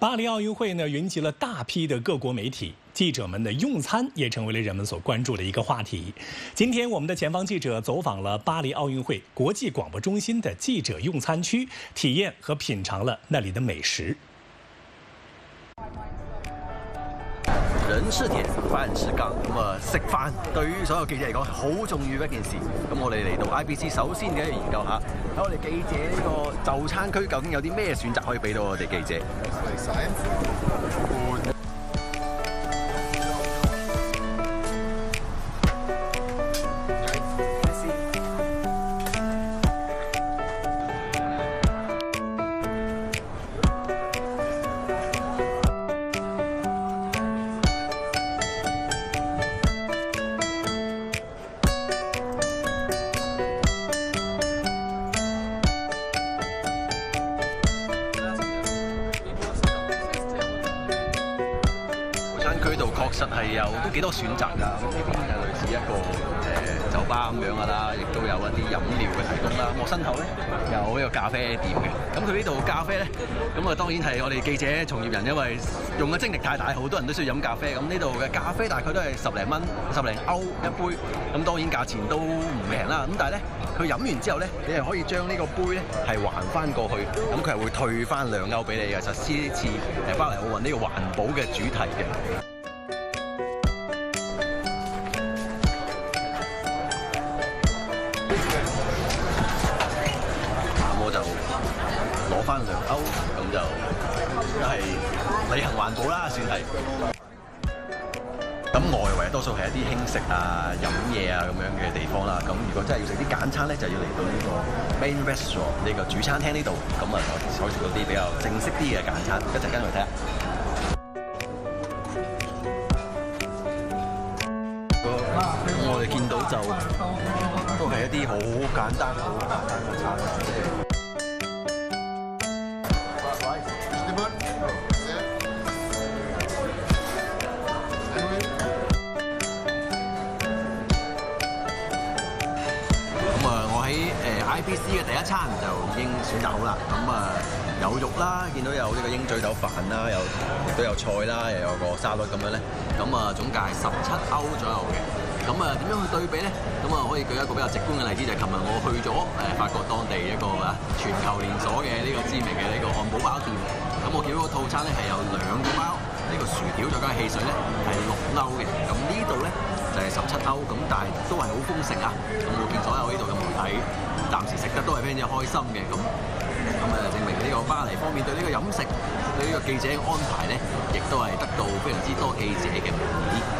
巴黎奥运会呢，云集了大批的各国媒体，记者们的用餐也成为了人们所关注的一个话题。今天，我们的前方记者走访了巴黎奥运会国际广播中心的记者用餐区，体验和品尝了那里的美食。人是鐵，飯是鋼。咁啊，食飯對於所有記者嚟講係好重要嘅一件事。咁我哋嚟到 IBC，首先嘅研究下，喺我哋記者呢個就餐區究竟有啲咩選擇可以俾到我哋記者。實係有都幾多選擇㗎，呢邊係類似一個誒酒吧咁樣㗎啦，亦都有一啲飲料嘅提供啦。我身後咧有呢個咖啡店嘅，咁佢呢度咖啡咧，咁啊當然係我哋記者從業人，因為用嘅精力太大，好多人都需要飲咖啡。咁呢度嘅咖啡大概都係十零蚊、十零歐一杯，咁當然價錢都唔平啦。咁但係咧，佢飲完之後咧，你係可以將呢個杯咧係還翻過去，咁佢係會退翻兩歐俾你嘅，實施呢次誒巴黎奧運呢個環保嘅主題嘅。咁我就攞翻兩歐，咁就都係履行環保啦，算係。咁外圍多數係一啲輕食啊、飲嘢啊咁樣嘅地方啦。咁如果真係要食啲簡餐咧，就要嚟到呢個 main restaurant 呢個主餐廳呢度，咁啊可以食到啲比較正式啲嘅簡餐。一陣跟我睇下。我哋見到就都係一啲好簡單、好簡單嘅餐。IBC 嘅第一餐就已經選擇好啦，咁啊有肉啦，見到有呢個鷹嘴豆飯啦，有都有菜啦，又有個沙律咁樣咧，咁啊總價係十七歐左右嘅。咁樣去對比咧？咁啊可以舉一個比較直觀嘅例子，就係琴日我去咗誒法國當地一個啊全球連鎖嘅呢個知名嘅呢個漢堡包店，咁我見到個套餐咧係有兩個包，呢個薯條再加汽水咧係六歐嘅，咁呢度咧就係十七歐，咁但係都係好豐盛啊！咁我見所有呢度嘅媒體。暫時食得都係非常之開心嘅，咁咁誒證明呢個巴黎方面對呢個飲食對呢個記者嘅安排咧，亦都係得到非常之多記者嘅滿意。